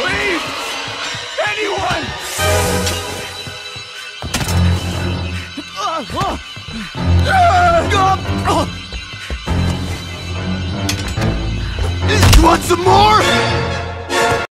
Leave! Anyone! You want some more?